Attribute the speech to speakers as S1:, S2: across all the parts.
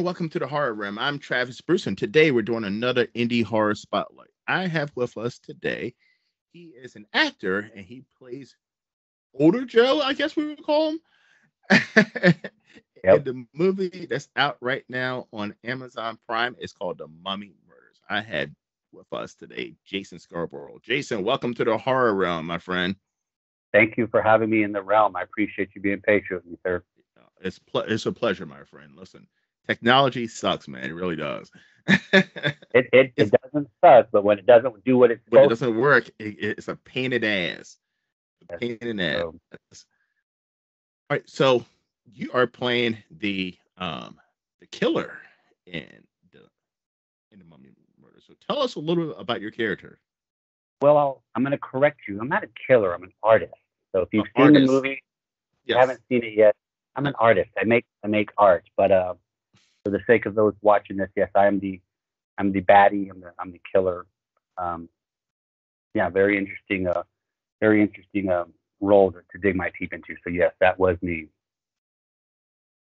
S1: everyone. Welcome to the Horror Realm. I'm Travis Bruce, and today we're doing another indie horror spotlight. I have with us today, he is an actor and he plays older Joe, I guess we would call him.
S2: Yep.
S1: And the movie that's out right now on Amazon Prime is called The Mummy Murders. I had with us today Jason Scarbrough. Jason, welcome to the Horror Realm, my friend.
S2: Thank you for having me in the realm. I appreciate you being patient with me, sir.
S1: Uh, it's ple- it's a pleasure, my friend. Listen, technology sucks, man. It really does.
S2: It it, it doesn't suck, but when it doesn't do what it's
S1: when it doesn't work, it, it's a pain in the ass. A
S2: Yes.
S1: pain in the ass. All right, so you are playing the um the killer in the in the Mummy Murder. So tell us a little bit about your character.
S2: well, I'll, I'm going to correct you. I'm not a killer. I'm an artist. So if you've
S1: An
S2: seen
S1: artist.
S2: the movie,
S1: Yes.
S2: you haven't seen it yet. I'm an artist. I make I make art. But uh, for the sake of those watching this, yes, I am the I'm the baddie. I'm the I'm the killer. Um, yeah, very interesting. Uh, very interesting uh, role to, to dig my teeth into. So yes, that was me.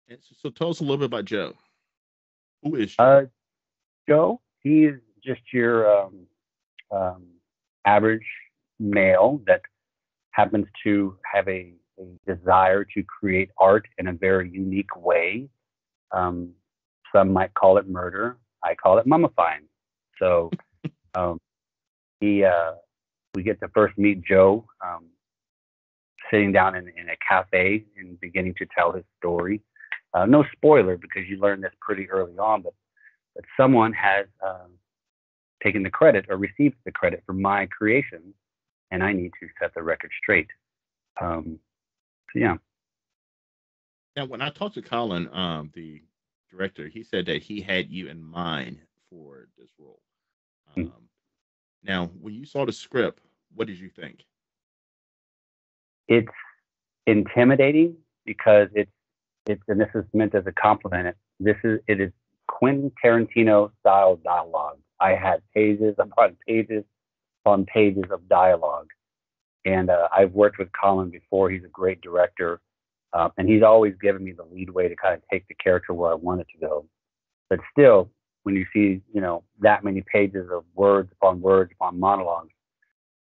S1: And so, so tell us a little bit about Joe. Who is she?
S2: Uh, Joe, he's just your um, um, average male that happens to have a, a desire to create art in a very unique way. Um, some might call it murder. I call it mummifying. So um, he, uh, we get to first meet Joe um, sitting down in, in a cafe and beginning to tell his story. Uh, no spoiler because you learn this pretty early on, but but someone has um, taken the credit or received the credit for my creation, and I need to set the record straight. Um, so yeah,
S1: Now, when I talked to Colin, um, the director, he said that he had you in mind for this role.
S2: Hmm.
S1: Um, now, when you saw the script, what did you think?
S2: it's intimidating because it's it's and this is meant as a compliment. This is it is Quentin Tarantino style dialogue. I had pages upon pages upon pages of dialogue, and uh, I've worked with Colin before. He's a great director, uh, and he's always given me the lead way to kind of take the character where I want it to go. But still, when you see you know that many pages of words upon words upon monologues,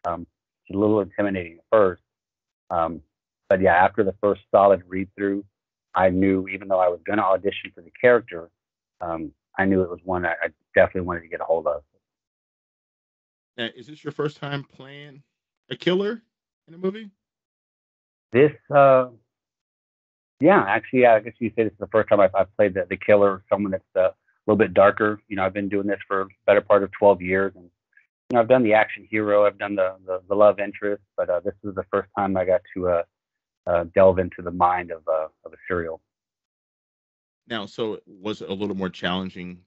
S2: um, it's a little intimidating at first. Um, but yeah, after the first solid read through, I knew even though I was going to audition for the character, um, I knew it was one I, I definitely wanted to get a hold of.
S1: Now, is this your first time playing a killer in a movie?
S2: This, uh, yeah, actually, yeah, I guess you say this is the first time I've, I've played the, the killer, someone that's uh, a little bit darker. You know, I've been doing this for a better part of 12 years, and you know, I've done the action hero, I've done the the, the love interest, but uh, this was the first time I got to uh, uh, delve into the mind of uh, of a serial.
S1: Now, so was it a little more challenging?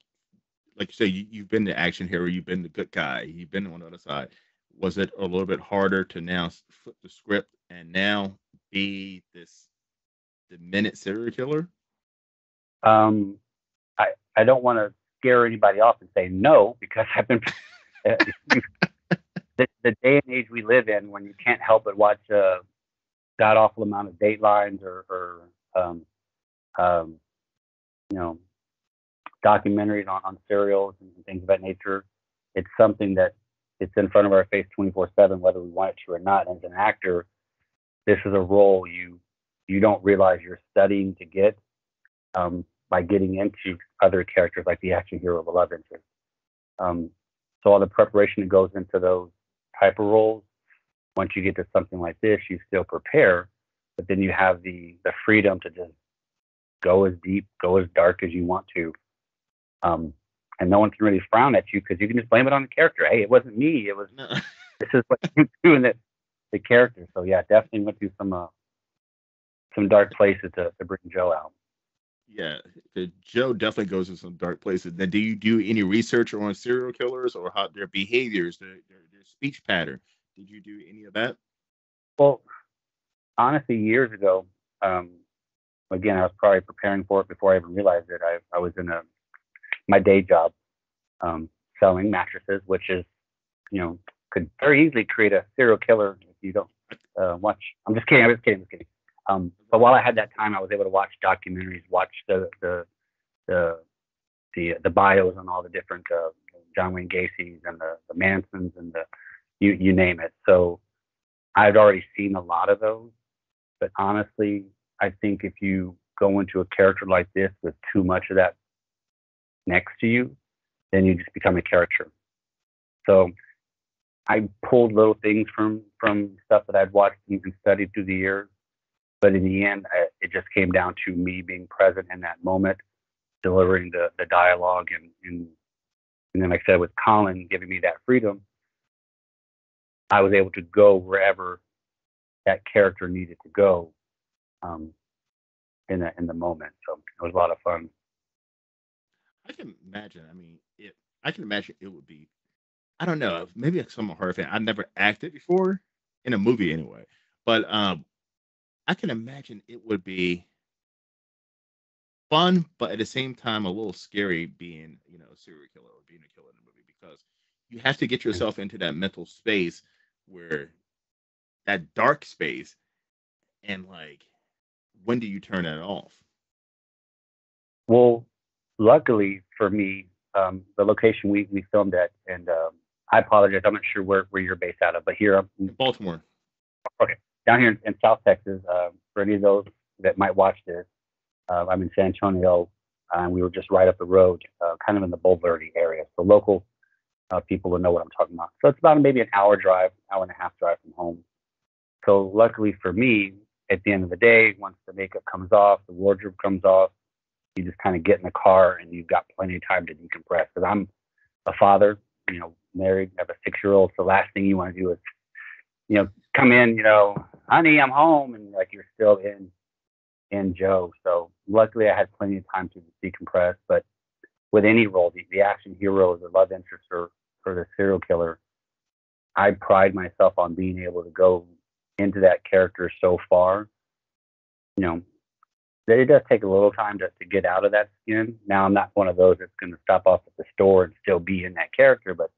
S1: Like you say, you, you've been the action hero, you've been the good guy, you've been on the other side. Was it a little bit harder to now flip the script and now be this demented serial killer?
S2: um, I I don't want to scare anybody off and say no because I've been the, the day and age we live in when you can't help but watch a god awful amount of Datelines or, or um, um, you know documentaries on, on serials and things of that nature. It's something that it's in front of our face 24/7 whether we want it to or not. As an actor, this is a role you you don't realize you're studying to get um, by getting into other characters like the action hero, the love interest. Um, so all the preparation that goes into those type of roles, once you get to something like this, you still prepare, but then you have the the freedom to just go as deep, go as dark as you want to. Um, and no one can really frown at you because you can just blame it on the character. Hey, it wasn't me. It was
S1: No.
S2: this is what you do in the, the character. So yeah, definitely went through some uh, some dark places to, to bring Joe out.
S1: Yeah, the Joe definitely goes in some dark places. Now, do you do any research on serial killers or how their behaviors, their, their, their speech pattern? Did you do any of that?
S2: Well, honestly, years ago, um, again, I was probably preparing for it before I even realized it. I, I was in a my day job um, selling mattresses, which is, you know, could very easily create a serial killer if you don't uh, watch. I'm just kidding. I'm just kidding. I'm just kidding. Um, but while I had that time, I was able to watch documentaries, watch the the the the, the bios on all the different uh, John Wayne Gacy's and the, the Mansons and the you you name it. So I'd already seen a lot of those. But honestly, I think if you go into a character like this with too much of that next to you, then you just become a character. So I pulled little things from from stuff that I'd watched and studied through the years, but in the end, I, it just came down to me being present in that moment, delivering the the dialogue, and and and then like I said with Colin giving me that freedom, I was able to go wherever that character needed to go um, in the in the moment. So it was a lot of fun.
S1: I can imagine. I mean, it. I can imagine it would be. I don't know. Maybe some horror fan. I've never acted before in a movie anyway, but um, I can imagine it would be fun, but at the same time a little scary being, you know, a serial killer or being a killer in a movie because you have to get yourself into that mental space where that dark space and like when do you turn that off?
S2: Well, luckily for me, um, the location we, we filmed at, and um, I apologize, I'm not sure where, where you're based out of, but here I'm
S1: Baltimore.
S2: Down here in, in South Texas. Uh, for any of those that might watch this, uh, I'm in San Antonio, and we were just right up the road, uh, kind of in the Bulverde area. So local uh, people will know what I'm talking about. So it's about maybe an hour drive, hour and a half drive from home. So luckily for me, at the end of the day, once the makeup comes off, the wardrobe comes off, you just kind of get in the car and you've got plenty of time to decompress. Because I'm a father, you know, married, have a six-year-old. So last thing you want to do is, you know, come in, you know, honey, I'm home, and like you're still in in Joe. So luckily, I had plenty of time to decompress. But with any role, the, the action hero, the love interest, or or the serial killer, I pride myself on being able to go into that character so far. You know, that it does take a little time to, to get out of that skin. Now, I'm not one of those that's going to stop off at the store and still be in that character, but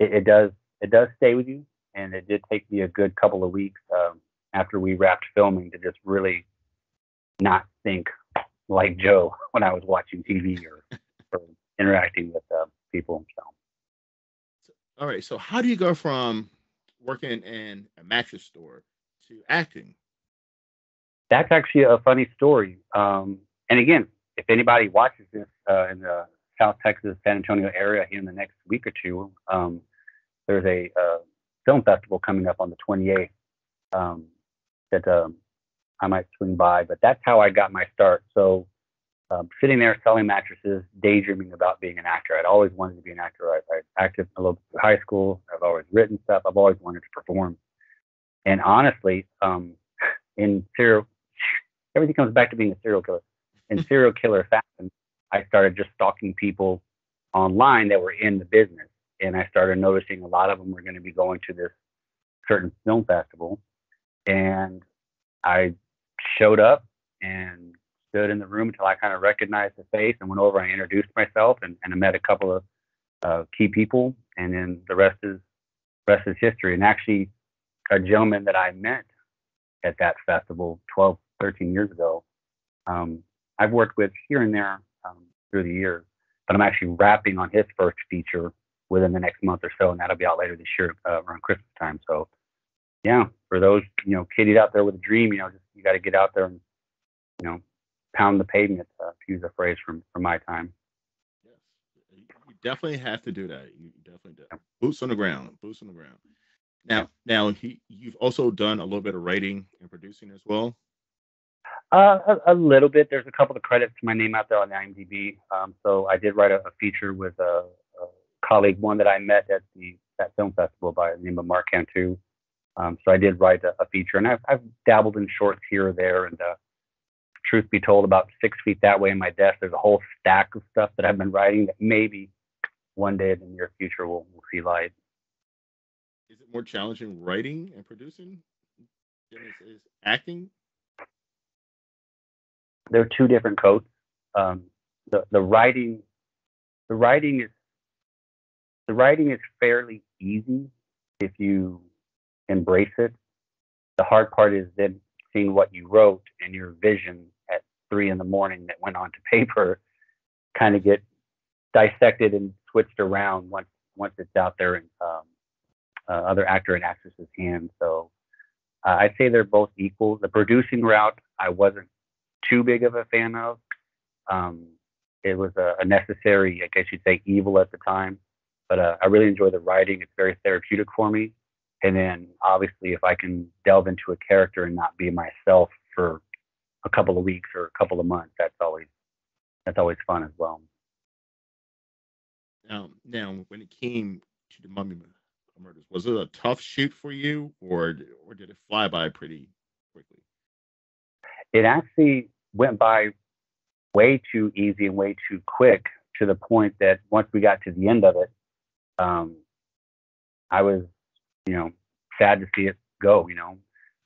S2: it, it does it does stay with you. And it did take me a good couple of weeks um, after we wrapped filming to just really not think like Joe when I was watching TV or, or interacting with uh, people. So.
S1: All right. So how do you go from working in a mattress store to acting?
S2: That's actually a funny story. Um, and again, if anybody watches this uh, in the South Texas, San Antonio area here in the next week or two, um, there's a uh, film festival coming up on the 28th um, that um, I might swing by. But that's how I got my start. So um, sitting there selling mattresses, daydreaming about being an actor. I'd always wanted to be an actor. I, I acted a little through high school. I've always written stuff. I've always wanted to perform. And honestly, um, in serial, everything comes back to being a serial killer. In serial killer fashion, I started just stalking people online that were in the business, and I started noticing a lot of them were going to be going to this certain film festival, and I showed up and stood in the room until I kind of recognized the face and went over and introduced myself and, and I met a couple of uh, key people and then the rest is rest is history. And actually a gentleman that I met at that festival 12, 13 years ago, um, I've worked with here and there um, through the years, but I'm actually wrapping on his first feature within the next month or so, and that'll be out later this year uh, around Christmas time. So, yeah, for those you know kiddies out there with a dream, you know, just you got to get out there and you know pound the pavement, uh, to use a phrase from from my time.
S1: Yes, you definitely have to do that. You definitely do. Boots on the ground. Boots on the ground. Now, now he, you've also done a little bit of writing and producing as well.
S2: Uh, a, a little bit. There's a couple of credits to my name out there on the IMDb. Um, so I did write a, a feature with a, a, colleague, one that I met at the that film festival by the name of Mark Cantu. Um, so I did write a, a feature, and I've, I've, dabbled in shorts here or there. And uh, truth be told, about six feet that way in my desk, there's a whole stack of stuff that I've been writing that maybe one day in the near future will will see light.
S1: Is it more challenging writing and producing than is, is acting?
S2: They're two different coats. Um, the the writing, the writing is the writing is fairly easy if you embrace it. The hard part is then seeing what you wrote and your vision at three in the morning that went onto paper kind of get dissected and switched around once once it's out there in um, uh, other actor and actress's hands. So uh, I'd say they're both equal. The producing route I wasn't too big of a fan of. Um, it was a, a, necessary, I guess you'd say, evil at the time. But uh, I really enjoy the writing. It's very therapeutic for me. And then obviously, if I can delve into a character and not be myself for a couple of weeks or a couple of months, that's always that's always fun as well.
S1: Now, now, when it came to the Mummy Murders, was it a tough shoot for you, or or did it fly by pretty quickly?
S2: It actually went by way too easy and way too quick to the point that once we got to the end of it, um, I was, you know, sad to see it go. You know,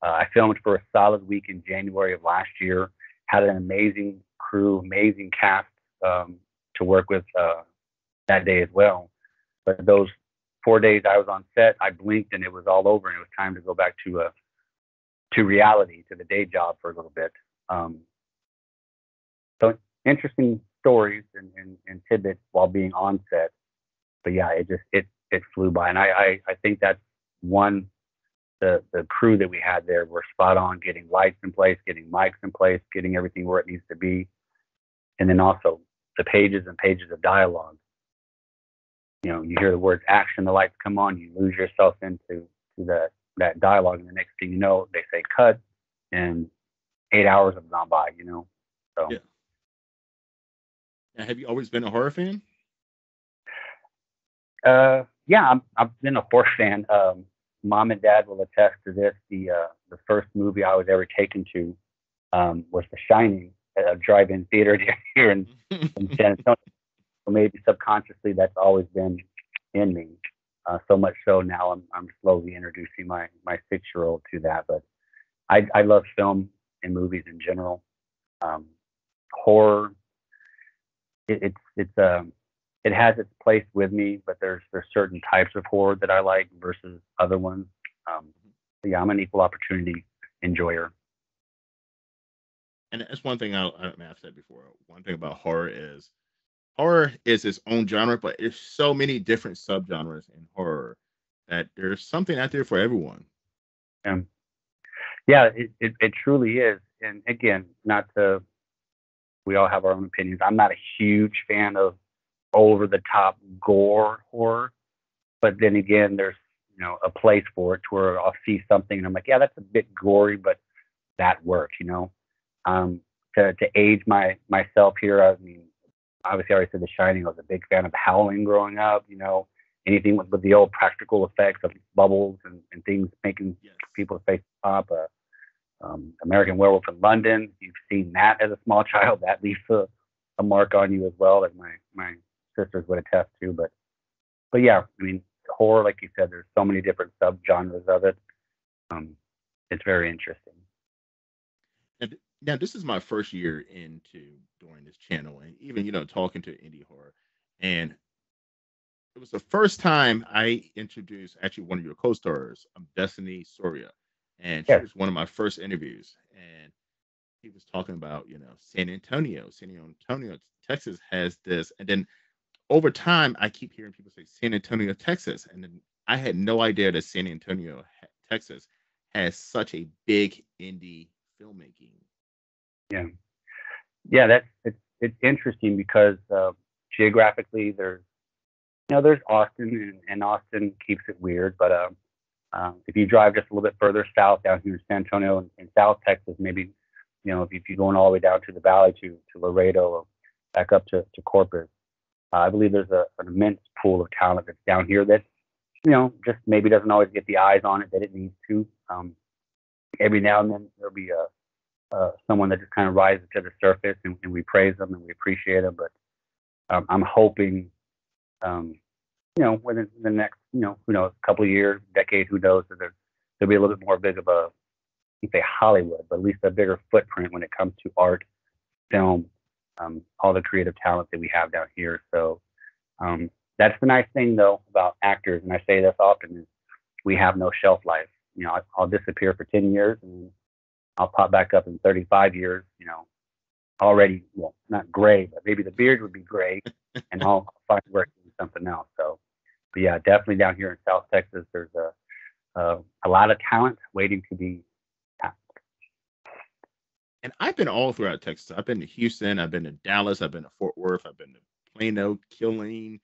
S2: uh, I filmed for a solid week in January of last year. Had an amazing crew, amazing cast um, to work with uh, that day as well. But those four days I was on set, I blinked and it was all over, and it was time to go back to uh, to reality, to the day job for a little bit. Um, so interesting stories and, and, and tidbits while being on set. But yeah, it just it it flew by, and I I, I think that's one the the crew that we had there were spot on, getting lights in place, getting mics in place, getting everything where it needs to be, and then also the pages and pages of dialogue. You know, you hear the words action, the lights come on, you lose yourself into to that that dialogue, and the next thing you know, they say cut, and eight hours have gone by. You know, so.
S1: Yeah. Have you always been a horror fan?
S2: Uh, yeah, I'm, I've been a horror fan. Um, mom and dad will attest to this. The uh, the first movie I was ever taken to um, was The Shining at a drive-in theater here in, in San Antonio. So maybe subconsciously that's always been in me. Uh, so much so now I'm I'm slowly introducing my my six year old to that. But I I love film and movies in general. Um, horror, it, it's it's um it has its place with me, but there's there's certain types of horror that I like versus other ones. Um, yeah, I'm an equal opportunity enjoyer.
S1: And that's one thing I, I have said before. One thing about horror is horror is its own genre, but there's so many different subgenres in horror that there's something out there for everyone.
S2: Yeah, yeah, it, it, it truly is. And again, not to we all have our own opinions. I'm not a huge fan of over the top gore horror, but then again, there's you know a place for it to where I'll see something and I'm like, yeah, that's a bit gory, but that works, you know. Um, to to age my myself here, I mean, obviously I already said The Shining. I was a big fan of Howling growing up, you know. Anything with, with the old practical effects of bubbles and, and things making yes. people's face pop. Uh, um, American Werewolf in London. You've seen that as a small child. That leaves a, a mark on you as well, like my my sisters would attest to. But but yeah, I mean horror, like you said, there's so many different subgenres of it. Um, it's very interesting.
S1: And now this is my first year into doing this channel, and even you know talking to indie horror, and it was the first time I introduced actually one of your co-stars, um, Destiny Soria and she was one of my first interviews. And he was talking about, you know, San Antonio, San Antonio, Texas has this, and then over time, I keep hearing people say San Antonio, Texas, and I had no idea that San Antonio, Texas, has such a big indie filmmaking.
S2: Yeah, yeah, that's it's it's interesting because uh, geographically, there's you know there's Austin, and, and Austin keeps it weird, but um, um, if you drive just a little bit further south down here in San Antonio and in South Texas, maybe, you know, if, if you're going all the way down to the valley to, to Laredo or back up to, to Corpus, uh, I believe there's a, an immense pool of talent that's down here that, you know, just maybe doesn't always get the eyes on it that it needs to. Um, every now and then there'll be a, uh, someone that just kind of rises to the surface and, and, we praise them and we appreciate them. But um, I'm hoping um, you know, within the next, you know, who knows, a couple of years, decade, who knows, there, there'll be a little bit more big of a, you say Hollywood, but at least a bigger footprint when it comes to art, film, um, all the creative talent that we have down here. So um, that's the nice thing, though, about actors, and I say this often, is we have no shelf life. you know, I'll, I'll disappear for 10 years and I'll pop back up in 35 years, you know, already, well, not gray, but maybe the beard would be gray and I'll find work doing something else. So, but yeah, definitely down here in South Texas, there's a, uh, a lot of talent waiting to be.
S1: And I've been all throughout Texas. I've been to Houston, I've been to Dallas, I've been to Fort Worth, I've been to Plano, Killeen,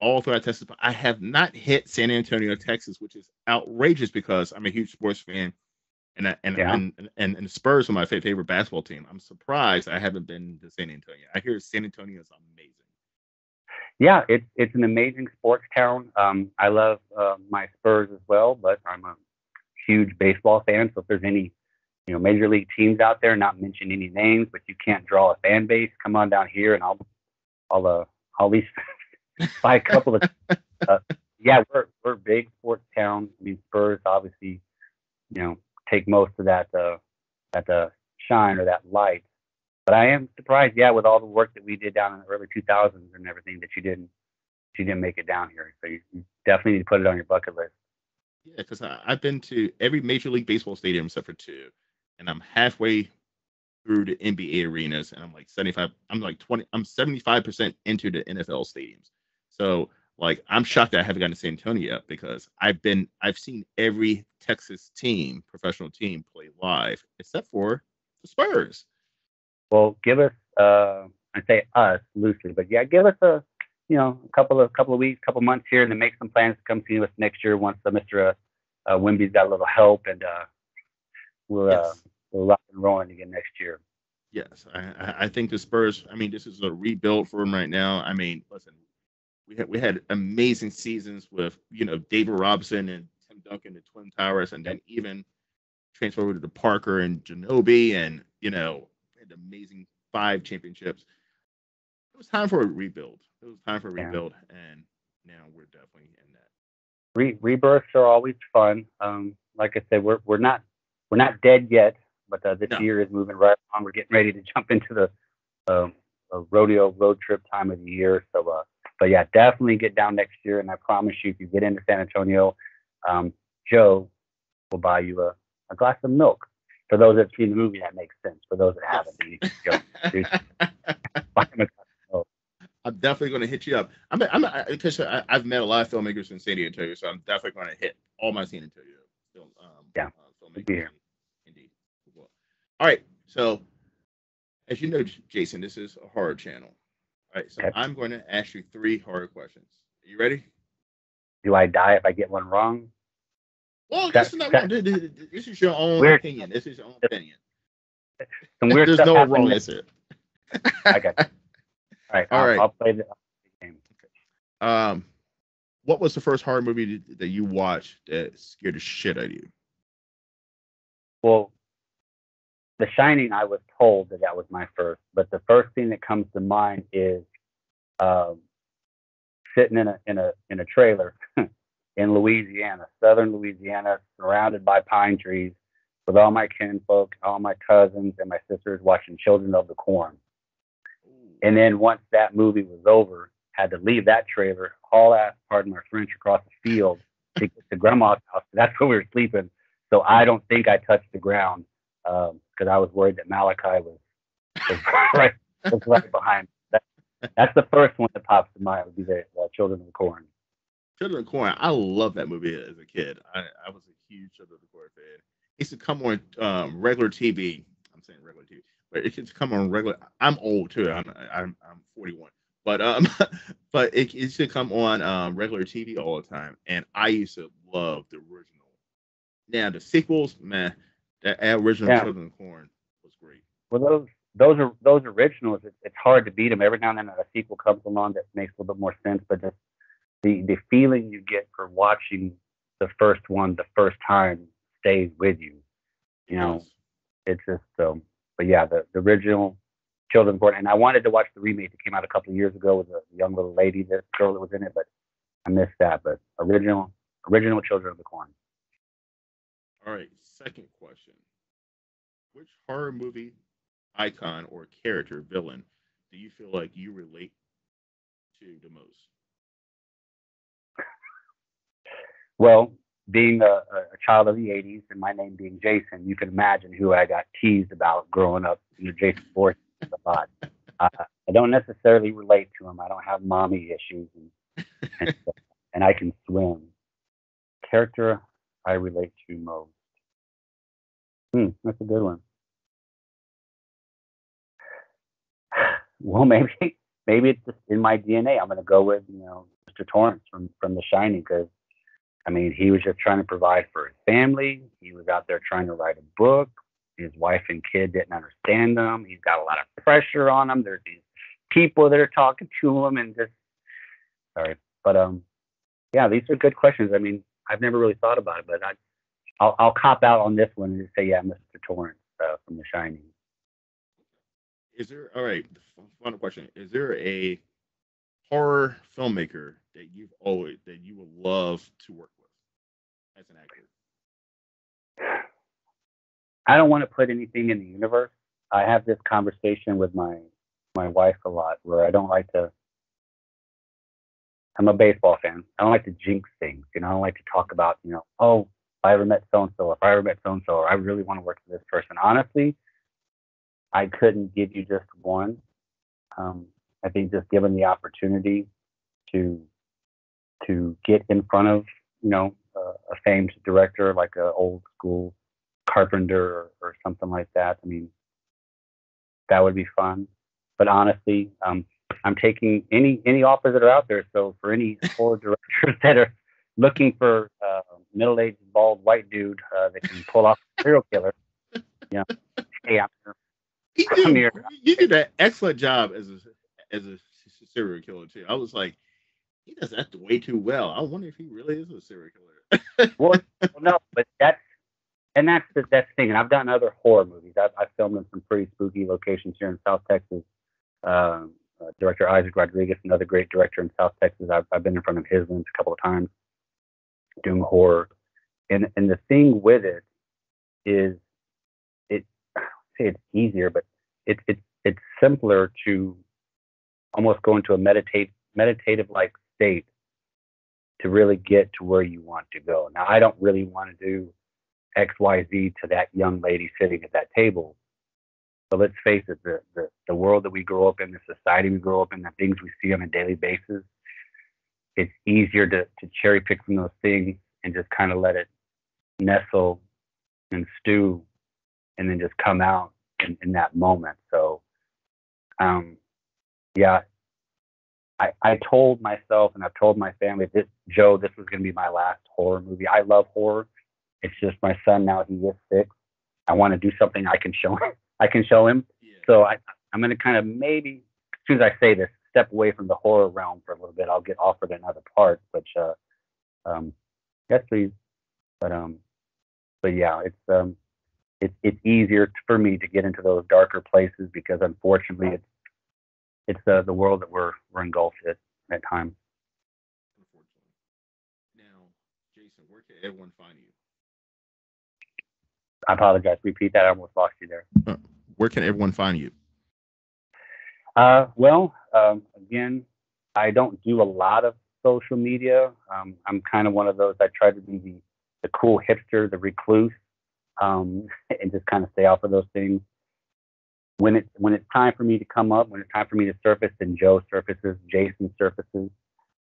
S1: all throughout Texas. But I have not hit San Antonio, Texas, which is outrageous because I'm a huge sports fan. And I, and,
S2: Yeah.
S1: and and and Spurs are my favorite basketball team. I'm surprised I haven't been to San Antonio. I hear San Antonio is amazing.
S2: Yeah, it's it's an amazing sports town. Um, I love uh, my Spurs as well, but I'm a huge baseball fan. So if there's any, you know, major league teams out there, not mention any names, but you can't draw a fan base, come on down here and I'll I'll uh, I'll at least buy a couple of. Uh, yeah, we're we're big sports town. I mean, Spurs obviously, you know, take most of that uh, that uh, shine or that light. But I am surprised, yeah, with all the work that we did down in the early 2000s and everything, that you didn't you didn't make it down here. So you, you definitely need to put it on your bucket list.
S1: Yeah, because I've been to every Major League Baseball stadium except for two, and I'm halfway through the NBA arenas, and I'm like 75. I'm like 20. I'm 75 percent into the NFL stadiums. So like, I'm shocked that I haven't gotten to San Antonio yet because I've been I've seen every Texas team, professional team, play live except for the Spurs.
S2: Well, give us uh, I say us loosely, but yeah, give us a you know a couple of couple of weeks, couple months here, and then make some plans to come see us next year once uh, Mr. Uh, Wemby's got a little help and uh, we're uh,
S1: Yes.
S2: we're rock and rolling again next year.
S1: Yes, I, I- think the Spurs. I mean, this is a rebuild for them right now. I mean, listen, we had we had amazing seasons with you know David Robinson and Tim Duncan, the Twin Towers, and then even transfer over to Parker and Ginobili, and you know had amazing five championships. It was time for a rebuild. It was time for a
S2: Yeah.
S1: rebuild, and now we're definitely in that.
S2: Re- rebirths are always fun. Um, like I said, we're we're not we're not dead yet, but uh, this
S1: No.
S2: year is moving right along. We're getting ready to jump into the uh, rodeo road trip time of the year. So, uh, but yeah, definitely get down next year. And I promise you, if you get into San Antonio, um, Joe will buy you a, a glass of milk. For those that have seen the movie, that makes sense. For those that haven't, you need to go buy him a glass
S1: I'm definitely going to hit you up. I'm, I'm, because I, I've met a lot of filmmakers in San Antonio, so I'm definitely going to hit all my San Antonio film, um,
S2: Yeah.
S1: uh, filmmakers.
S2: Hear.
S1: Indeed. Well, All right. So, as you know, Jason, this is a horror channel. All right. So
S2: Okay.
S1: I'm going to ask you three horror questions. Are you ready?
S2: Do I die if I get one wrong?
S1: Well,
S2: Okay.
S1: this is not wrong. This- is your own
S2: Weird.
S1: opinion. This is your own opinion.
S2: Some weird
S1: There's
S2: stuff
S1: no wrong answer.
S2: I got you. All right.
S1: All
S2: I'll,
S1: right.
S2: I'll play the game.
S1: Um, what was the first horror movie that- that you watched that scared the shit out of you?
S2: Well, The Shining, I was told that that was my first, but the first thing that comes to mind is um, sitting in a in a in a trailer in Louisiana, southern Louisiana, surrounded by pine trees, with all my kinfolk, all my cousins, and my sisters watching Children of the Corn. And then once that movie was over, had to leave that trailer, haul ass, pardon my French, across the field to get to grandma's house. That's where we were sleeping. So I don't think I touched the ground because I was worried that Malachi was, was right, was right behind. That, that's the first one that pops to mind. Would be the uh, Children of the Corn.
S1: Children of the Corn. I love that movie as a kid. I, I was a huge Children of the Corn fan. It used to come on um, regular TV. I'm saying regular TV, but it used to come on regular. I'm old too. I'm I'm, I'm 41. But um, but it, it to come on um, regular TV all the time, and I used to love the original. Now the sequels, man, that original
S2: Yeah.
S1: Children of the Corn was great.
S2: Well, those those are those originals. It, it's hard to beat them. Every now and then a sequel comes along that makes a little bit more sense, but just the the feeling you get for watching the first one the first time stays with you. You know,
S1: Yes.
S2: it's just um but yeah the, the original children of the corn and i wanted to watch the remake that came out a couple of years ago with a young little lady that girl that was in it but i missed that but original original children of the corn
S1: All right, second question. Which horror movie icon or character villain do you feel like you relate to the most?
S2: well being a, a child of the 80s and my name being Jason, you can imagine who I got teased about growing up. You know, Jason Voorhees a lot. Uh, I don't necessarily relate to him. I don't have mommy issues, and, and, and I can swim. Character I relate to most. Hmm, that's a good one. Well, maybe maybe it's just in my DNA. I'm going to go with you know Mr. Torrance from from The Shining because I mean he was just trying to provide for his family. He was out there trying to write a book. His wife and kid didn't understand him. He's got a lot of pressure on him. There's these people that are talking to him and just sorry, but um, yeah, these are good questions. I mean, I've never really thought about it, but I, I'll I'll cop out on this one and just say yeah, Mr. Torrance uh, from The Shining.
S1: Is there all right? Final question: Is there a horror filmmaker that you've always that you would love to work with as an actor?
S2: I don't want to put anything in the universe. I have this conversation with my my wife a lot where I don't like to. I'm a baseball fan. I don't like to jinx things. You know, I don't like to talk about, you know, oh, I ever met so and so, if I ever met so and so, or I really want to work with this person. Honestly, I couldn't give you just one. Um, I think just given the opportunity to to get in front of you know uh, a famed director like an old school Carpenter or, or something like that. I mean, that would be fun. But honestly, um, I'm taking any any offers that are out there. So for any horror directors that are looking for uh, middle-aged bald white dude uh, that can pull off a serial killer, you know, hey, I'm here.
S1: You
S2: Come
S1: did,
S2: here.
S1: you did an excellent job as a as a serial killer too. I was like, he does that way too well. I wonder if he really is a serial killer.
S2: well, no, but that's and that's the that's the thing. And I've done other horror movies. I've, I've filmed in some pretty spooky locations here in South Texas. Um, uh, director Isaac Rodriguez, another great director in South Texas. I've, I've been in front of his lens a couple of times doing horror. And and the thing with it is it I say it's easier, but it's it's it's simpler to almost go into a meditate meditative like state to really get to where you want to go. Now I don't really want to do XYZ to that young lady sitting at that table. But let's face it, the, the, the world that we grow up in, the society we grow up in, the things we see on a daily basis, it's easier to, to cherry pick from those things and just kind of let it nestle and stew and then just come out in, in that moment. So, um, yeah, I, I told myself and I've told my family this, Joe, this was going to be my last horror movie. I love horror. It's just my son now, he is six. I want to do something I can show him. I can show him.
S1: yeah.
S2: So I, I'm going to kind of maybe, as soon as I say this, step away from the horror realm for a little bit. I'll get offered another part, which, uh, um, yes, please. But, um, but yeah, it's, um, it's, it's easier for me to get into those darker places because unfortunately it's, it's uh, the world that we're, we're engulfed in at times.
S1: Unfortunately. Now, Jason, where can everyone find you?
S2: I apologize. Repeat that. I almost lost you there.
S1: Where can everyone find you?
S2: Uh, well, um, again, I don't do a lot of social media. Um, I'm kind of one of those. I try to be the, the cool hipster, the recluse, um, and just kind of stay off of those things. When it when it's time for me to come up, when it's time for me to surface, then Joe surfaces, Jason surfaces.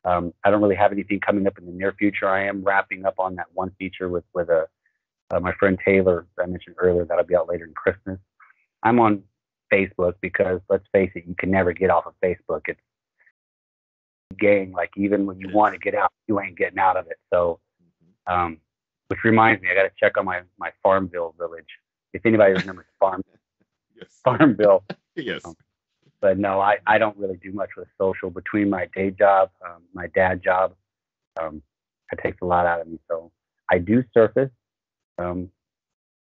S2: Um, I don't really have anything coming up in the near future. I am wrapping up on that one feature with with a uh, my friend Taylor that I mentioned earlier. That'll be out later in Christmas. I'm on Facebook because let's face it, you can never get off of Facebook. It's gang. Like even when you want to get out, you ain't getting out of it. So, um, which reminds me, I got to check on my my Farmville village. If anybody remembers Farm
S1: Yes.
S2: Farmville,
S1: Yes.
S2: Um, but no, I I don't really do much with social between my day job, um, my dad job. Um, it takes a lot out of me. So I do surface um,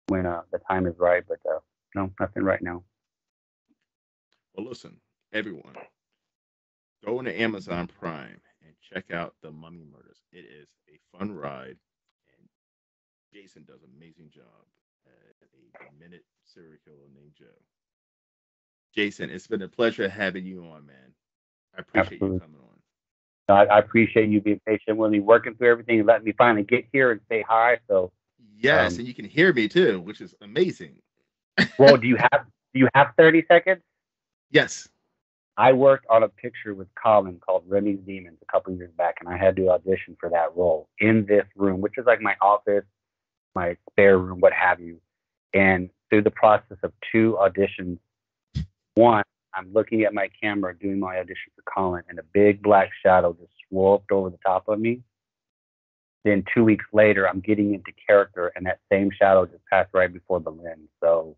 S2: when uh, the time is right, but uh, no, nothing right now.
S1: Well, listen, everyone, go into Amazon Prime and check out The Mummy Murders. It is a fun ride, and Jason does an amazing job as a minute serial killer named Joe. Jason, it's been a pleasure having you on, man. I appreciate
S2: Absolutely.
S1: you coming on.
S2: I, I appreciate you being patient with me, working through everything, and letting me finally get here and say hi. So,
S1: Yes,
S2: Um,
S1: and you can hear me too, which is amazing.
S2: well, do you have do you have 30 seconds?
S1: Yes.
S2: I worked on a picture with Colin called Remy's Demons a couple years back, and I had to audition for that role in this room, which is like my office, my spare room, what have you. And through the process of two auditions, one, I'm looking at my camera doing my audition for Colin, and a big black shadow just swooped over the top of me. Then two weeks later, I'm getting into character, and that same shadow just passed right before the lens. So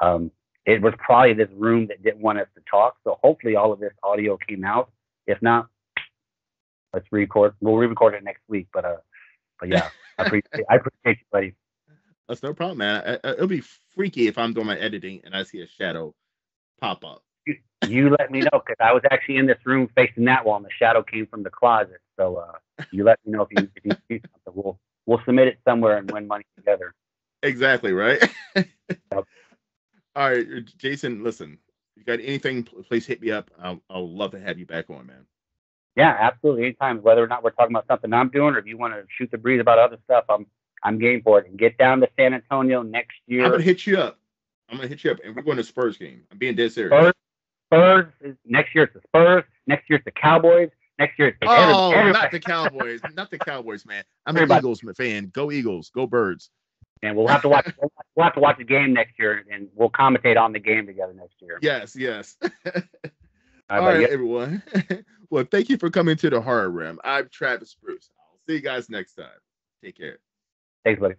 S2: um, it was probably this room that didn't want us to talk. So hopefully all of this audio came out. If not, let's record. We'll re-record it next week. But uh, but yeah, I appreciate I appreciate you, buddy.
S1: That's no problem, man. I, I- it'll be freaky if I'm doing my editing and I see a shadow pop up.
S2: You let me know because I was actually in this room facing that wall, and the shadow came from the closet. So uh, you let me know if you if you see something. We'll we'll submit it somewhere and win money together.
S1: Exactly, right? All right, uh, Jason, listen, you got anything, please hit me up. I'll, I'll love to have you back on, man.
S2: Yeah, absolutely. Anytime, whether or not we're talking about something I'm doing, or if you want to shoot the breeze about other stuff, I'm I'm game for it. And get down to San Antonio next year.
S1: I'm going to hit you up. I'm going to hit you up, and we're going to Spurs game. I'm being dead serious.
S2: Spurs, Spurs is next year it's the Spurs. Next year it's the Cowboys. Next year it's the
S1: Oh,
S2: every-
S1: not the Cowboys. not the Cowboys, man. I'm an Eagles fan. Go Eagles. Go Birds.
S2: And we'll have to watch. We'll have to watch the game next year, and we'll commentate on the game together next year.
S1: Yes, yes.
S2: All
S1: All
S2: right,
S1: right, everyone. well, thank you for coming to the Horror Realm. I'm Travis Bruce. I'll see you guys next time. Take care.
S2: Thanks, buddy.